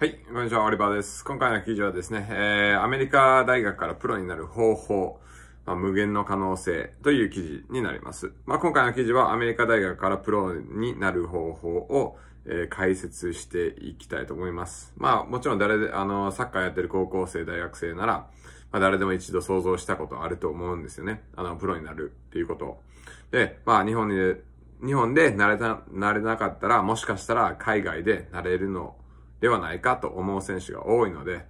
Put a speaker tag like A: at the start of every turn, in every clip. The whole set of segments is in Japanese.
A: はい、こんにちは、オリバーです。今回の記事はですね、えー、アメリカ大学からプロになる方法、まあ、無限の可能性という記事になります。まあ、今回の記事はアメリカ大学からプロになる方法を、えー、解説していきたいと思います。まあ、もちろん誰で、あの、サッカーやってる高校生、大学生なら、まあ、誰でも一度想像したことあると思うんですよね。あの、プロになるっていうことを。で、まあ、日本で、日本でなれた、なれなかったら、もしかしたら海外でなれるのではないかと思う選手が多いので、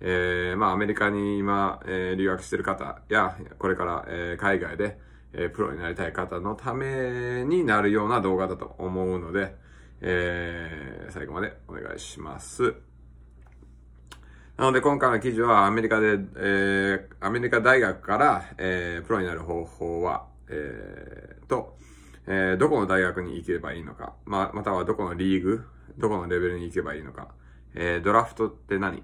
A: えー、まあアメリカに今、えー、留学してる方や、これから、えー、海外で、えー、プロになりたい方のためになるような動画だと思うので、えー、最後までお願いします。なので今回の記事はアメリカで、えー、アメリカ大学から、えー、プロになる方法は、えー、と、えー、どこの大学に行けばいいのか、ままたはどこのリーグ、どこのレベルに行けばいいのか、えー、ドラフトって何？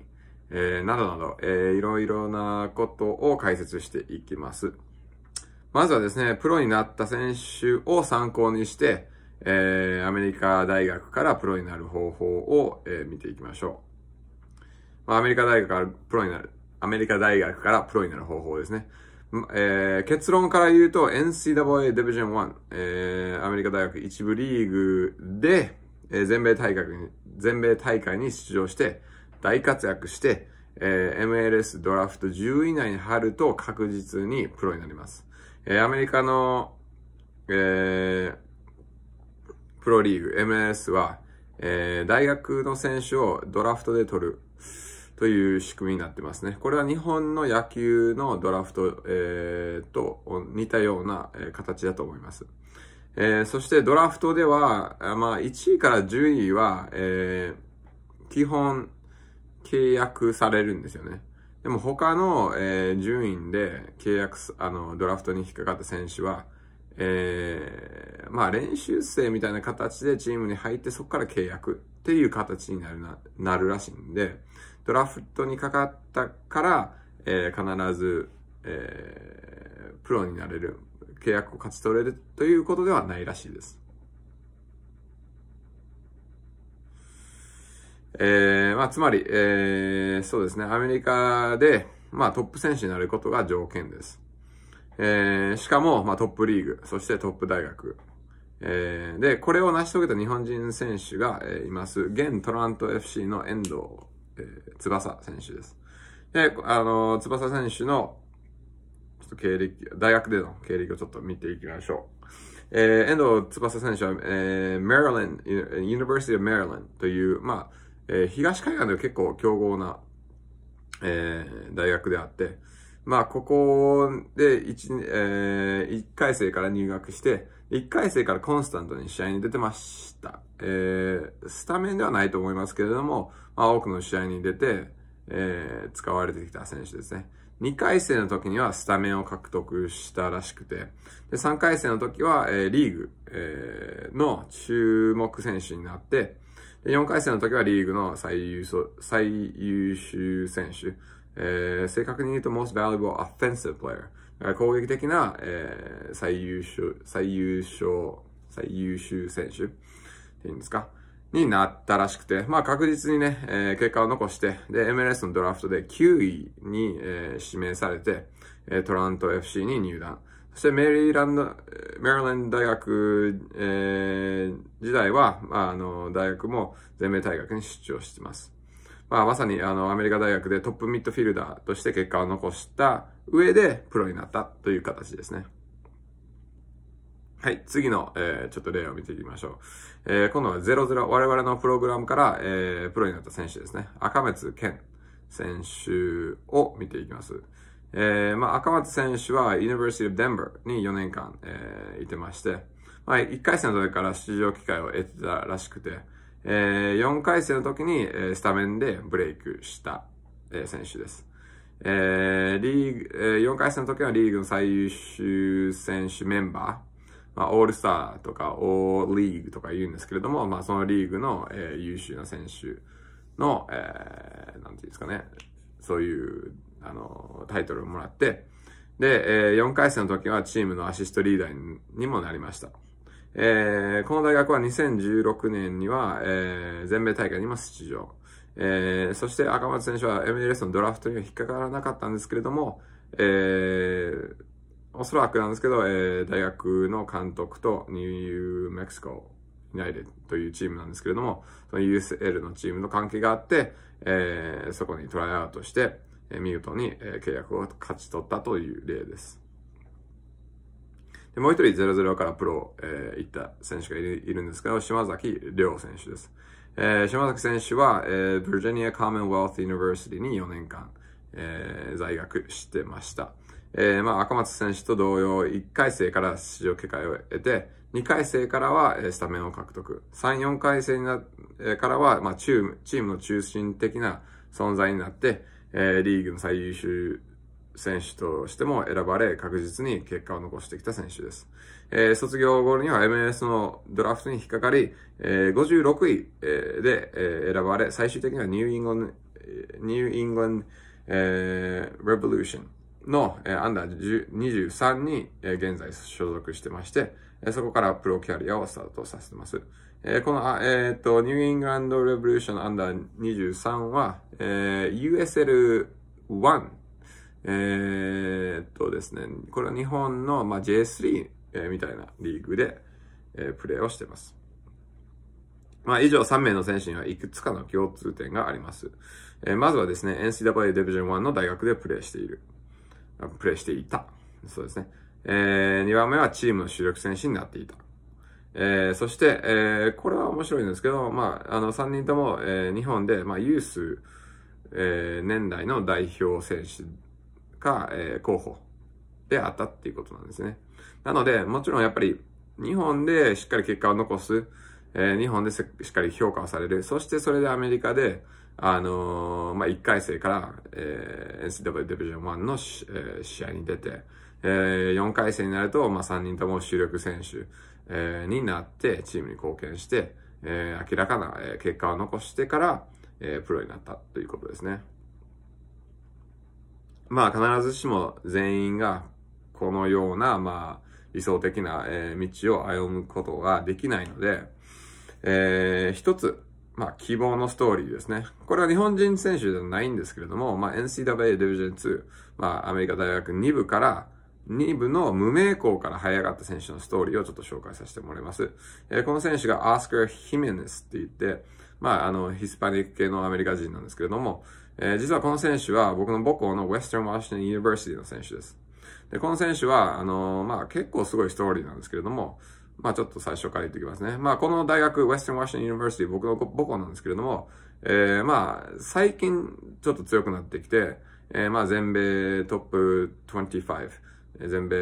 A: えー、などなど、えー、いろいろなことを解説していきます。まずはですね、プロになった選手を参考にして、えー、アメリカ大学からプロになる方法を、えー、見ていきましょう。まあ、アメリカ大学からプロになる、アメリカ大学からプロになる方法ですね。えー、結論から言うと NCAA Division 1、えー、アメリカ大学一部リーグで、えー、全米大会に、全米大会に出場して、大活躍して、えー、MLS ドラフト10位以内に入ると確実にプロになります。えー、アメリカの、えー、プロリーグ MLS は、えー、大学の選手をドラフトで取るという仕組みになってますね。これは日本の野球のドラフト、えー、と似たような、形だと思います。えー、そしてドラフトでは、まあ、1位から10位は、えー、基本契約されるんですよね。でも他の、えー、順位で契約、あの、ドラフトに引っかかった選手は、えー、まあ練習生みたいな形でチームに入ってそこから契約っていう形になるな、なるらしいんで、ドラフトにかかったから、えー、必ず、えー、プロになれる契約を勝ち取れるということではないらしいです。えー、まあ、つまり、えー、そうですね、アメリカで、まあ、トップ選手になることが条件です。えー、しかも、まあ、トップリーグ、そしてトップ大学。えー、で、これを成し遂げた日本人選手が、えー、います。現トラント FC の遠藤、えー、翼選手です。で、あの、翼選手のちょっと経歴、大学での経歴をちょっと見ていきましょう。えー、遠藤翼選手は、えー、メリランド、University of Maryland という、まあ、えー、東海岸では結構強豪な、えー、大学であって、まあ、ここで1、えー、1回生から入学して、1回生からコンスタントに試合に出てました。えー、スタメンではないと思いますけれども、まあ、多くの試合に出て、えー、使われてきた選手ですね。2回戦の時にはスタメンを獲得したらしくて、で3回戦の時は、えー、リーグ、えー、の注目選手になって、で4回戦の時はリーグの最優秀最優秀選手、えー、正確に言うと most valuable offensive player。攻撃的な、えー、最優秀、最優秀、最優秀選手っていうんですか？になったらしくて、まあ確実にね、えー、結果を残して、で、MLS のドラフトで9位に、えー、指名されて、え、トラント FC に入団。そしてメリーランド、メリーランド大学、えー、時代は、まあ、あの、大学も全米大学に出張してます。まあ、まさに、あの、アメリカ大学でトップミッドフィルダーとして結果を残した上で、プロになったという形ですね。はい、次の、えー、ちょっと例を見ていきましょう。えー、今度は00、我々のプログラムから、えー、プロになった選手ですね。赤松健選手を見ていきます。えー、まあ、赤松選手は University of Denver に4年間、えー、いてまして、まあ、1回戦の時から出場機会を得てたらしくて、えー、4回戦の時に、えー、スタメンでブレイクした、えー、選手です。えー、リーグ、えー、4回戦の時はリーグの最優秀選手メンバー、まあ、オールスターとか、オーリーグとか言うんですけれども、まあ、そのリーグの、えー、優秀な選手の、えー、なんていうんですかね、そういう、あの、タイトルをもらって、で、えー、4回戦の時はチームのアシストリーダーにもなりました。えー、この大学は2016年には、えー、全米大会にも出場。えー、そして赤松選手は MLS のドラフトには引っかからなかったんですけれども、えー、おそらくなんですけど、えー、大学の監督とニューメキシコユナイテッドというチームなんですけれども、その USL のチームの関係があって、えー、そこにトライアウトして、えー、見事に、契約を勝ち取ったという例です。でもう一人0-0からプロ、えー、行った選手がいるんですけど、島崎亮選手です。えー、島崎選手は、えー、 Virginia Commonwealth University に4年間、えー、在学してました。えー、まあ、赤松選手と同様、1回生から出場機会を得て、2回生からは、えー、スタメンを獲得。3、4回生にな、えー、からは、まあ、チーム、チームの中心的な存在になって、えー、リーグの最優秀選手としても選ばれ、確実に結果を残してきた選手です。えー、卒業後には MLS のドラフトに引っかかり、えー、56位、えー、で、えー、選ばれ、最終的にはニューイングランド、ニューイングランド、えー、レボリューションの、えー、アンダー23に、えー、現在所属してまして、えー、そこからプロキャリアをスタートさせてます。えー、この、えー、っと、ニューイングランドレボリューションアンダー23は、えー、USL1 えー、っとですね、これは日本の、まあ、J3、えー、みたいなリーグで、えー、プレーをしています。まあ、以上3名の選手にはいくつかの共通点があります。えー、まずはですね、NCAA Division 1の大学でプレーしている。プレーしていた。そうですね。えー、2番目はチームの主力選手になっていた。えー、そして、えー、これは面白いんですけど、まあ、あの、3人とも、えー、日本で、まあ、ユース、えー、年代の代表選手か、えー、候補であったっていうことなんですね。なので、もちろんやっぱり、日本でしっかり結果を残す、えー、日本でしっかり評価をされる、そしてそれでアメリカで、あのー、まあ、1回生から、えー、NCAA Division 1の、えー、試合に出て、えー、4回生になると、まあ、3人とも主力選手、えー、になって、チームに貢献して、えー、明らかな、え結果を残してから、えー、プロになったということですね。まあ必ずしも全員がこのような、まあ理想的な、えー、道を歩むことができないので、えー、一つ、まあ希望のストーリーですね。これは日本人選手ではないんですけれども、まあ NCAA Division 2、まあアメリカ大学2部から、2部の無名校から這い上がった選手のストーリーをちょっと紹介させてもらいます。えー、この選手がアスカー・ヒメネスって言って、まあ、あの、ヒスパニック系のアメリカ人なんですけれども、えー、実はこの選手は僕の母校の Western Washington University の選手です。で、この選手は、あのー、まあ、結構すごいストーリーなんですけれども、まあ、ちょっと最初から言っておきますね。まあ、この大学、Western Washington University、僕の母校なんですけれども、えー、まあ、最近ちょっと強くなってきて、えー、まあ、全米トップ25、全米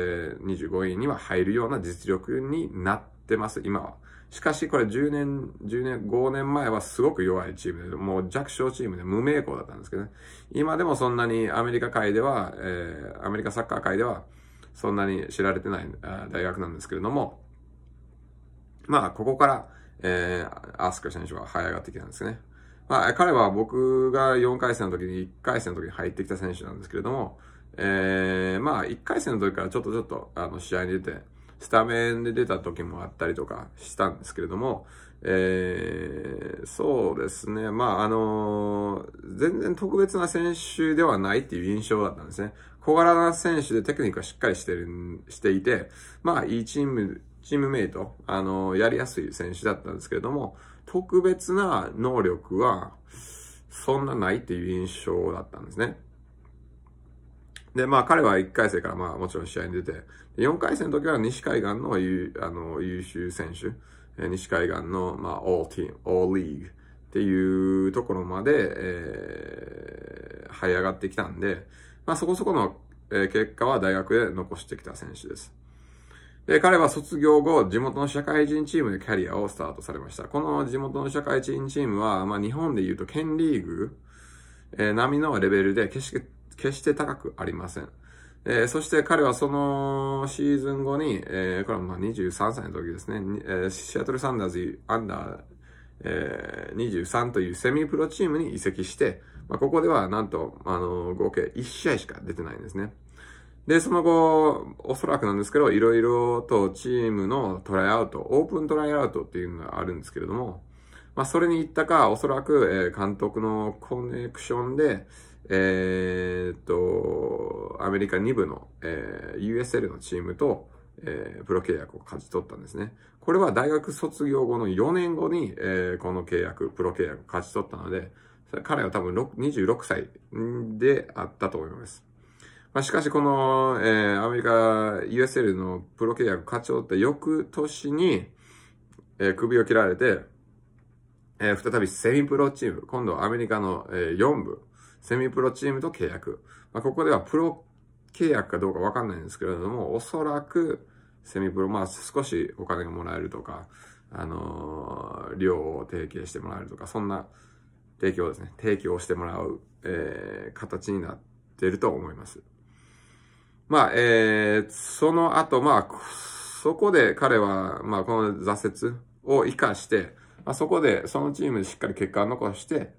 A: 25位には入るような実力になってます、今は。しかしこれ10年、10年、5年前はすごく弱いチームで、もう弱小チームで無名校だったんですけどね。今でもそんなにアメリカ界では、えー、アメリカサッカー界ではそんなに知られてない大学なんですけれども、まあ、ここから、えー、アスカ選手は這い上がってきたんですね。まあ、彼は僕が4回戦の時に1回戦の時に入ってきた選手なんですけれども、えー、まあ、1回戦の時からちょっとちょっと、あの、試合に出て、スタメンで出た時もあったりとかしたんですけれども、えー、そうですね。まあ、あのー、全然特別な選手ではないっていう印象だったんですね。小柄な選手でテクニックがしっかりしてる、していて、まあ、いいチーム、チームメイト、あのー、やりやすい選手だったんですけれども、特別な能力は、そんなないっていう印象だったんですね。で、まあ彼は1回戦からまあもちろん試合に出て、4回戦の時は西海岸のあの優秀選手、西海岸のまあ all team, all league っていうところまで、えー、這い上がってきたんで、まあそこそこの、結果は大学で残してきた選手です。で、彼は卒業後、地元の社会人チームでキャリアをスタートされました。この地元の社会人チームは、まあ日本で言うと県リーグ、えー、並みのレベルで決して決して高くありません。えー、そして彼はそのシーズン後に、えー、これはまあ23歳の時ですね、えー、シアトルサンダーズアンダー、えー、23というセミプロチームに移籍して、まあ、ここではなんと、あの、合計1試合しか出てないんですね。で、その後、おそらくなんですけど、いろいろとチームのトライアウト、オープントライアウトっていうのがあるんですけれども、まあ、それに行ったか、おそらく、え、監督のコネクションで、えー、っと、アメリカ2部の、えー、USL のチームと、えー、プロ契約を勝ち取ったんですね。これは大学卒業後の4年後に、えー、この契約、プロ契約を勝ち取ったので、彼は多分26歳であったと思います。まあ、しかしこの、えー、アメリカ USL のプロ契約を勝ち取った翌年に、えー、首を切られて、えー、再びセミプロチーム、今度はアメリカの、えー、4部、セミプロチームと契約。まあ、ここではプロ契約かどうかわかんないんですけれども、おそらくセミプロ、まあ少しお金がもらえるとか、あのー、量を提携してもらえるとか、そんな提供ですね、提供してもらう、えー、形になっていると思います。まあ、えー、その後、まあ、そこで彼は、まあ、この挫折を活かして、まあ、そこで、そのチームでしっかり結果を残して、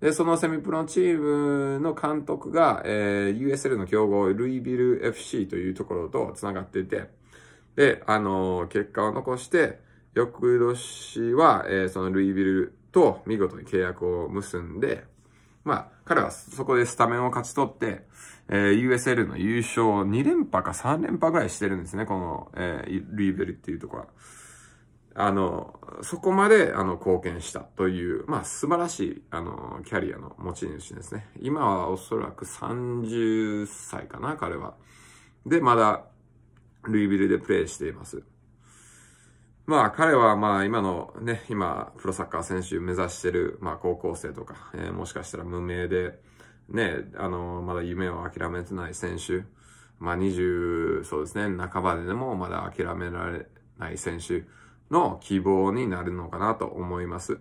A: で、そのセミプロのチームの監督が、えー、USL の競合、ルイビル FC というところと繋がっていて、で、あのー、結果を残して、翌年は、えー、そのルイビルと見事に契約を結んで、まあ、彼はそこでスタメンを勝ち取って、えー、USL の優勝を2連覇か3連覇ぐらいしてるんですね、この、えー、ルイビルっていうところは。あの、そこまで、あの、貢献したという、まあ、素晴らしい、あの、キャリアの持ち主ですね。今はおそらく30歳かな、彼は。で、まだ、ルイビルでプレイしています。まあ、彼は、まあ、今のね、今、プロサッカー選手目指してる、まあ、高校生とか、えー、もしかしたら無名で、ね、あの、まだ夢を諦めてない選手、まあ、20、そうですね、半ばででもまだ諦められない選手、の希望になるのかなと思います。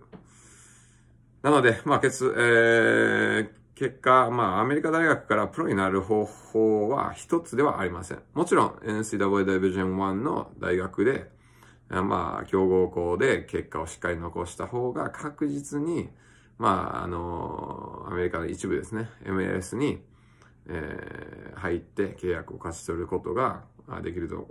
A: なので、まあ、結、えー、結果、まあ、アメリカ大学からプロになる方法は一つではありません。もちろん、NCAA Division 1の大学で、まあ、強豪校で結果をしっかり残した方が確実に、まあ、あの、アメリカの一部ですね、MLS に、えー、入って契約を勝ち取ることができると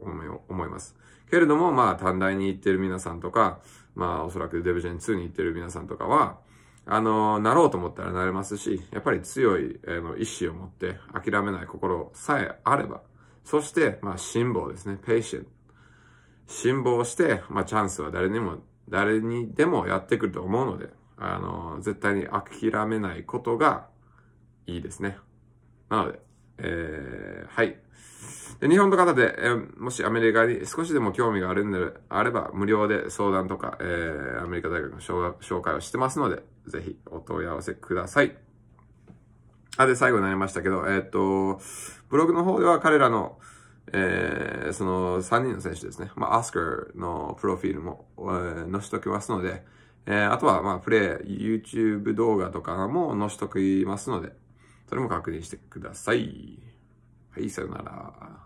A: 思います。けれども、まあ、短大に行ってる皆さんとか、まあ、おそらくデビジョン2に行ってる皆さんとかは、あの、なろうと思ったらなれますし、やっぱり強い、え、の意志を持って諦めない心さえあれば、そして、まあ、辛抱ですね、ペイシェン辛抱して、まあ、チャンスは誰にも、誰にでもやってくると思うので、あの、絶対に諦めないことがいいですね。なので、えー、はい。で日本の方で、えー、もしアメリカに少しでも興味があるんであれば、無料で相談とか、えー、アメリカ大学の紹介をしてますので、ぜひお問い合わせください。あ、で、最後になりましたけど、えー、っと、ブログの方では彼らの、えー、その3人の選手ですね。まあ、アスカーのプロフィールも、えー、載せときますので、えー、あとは、まあ、プレイ、YouTube 動画とかも載せときますので、それも確認してください。はい、さよなら。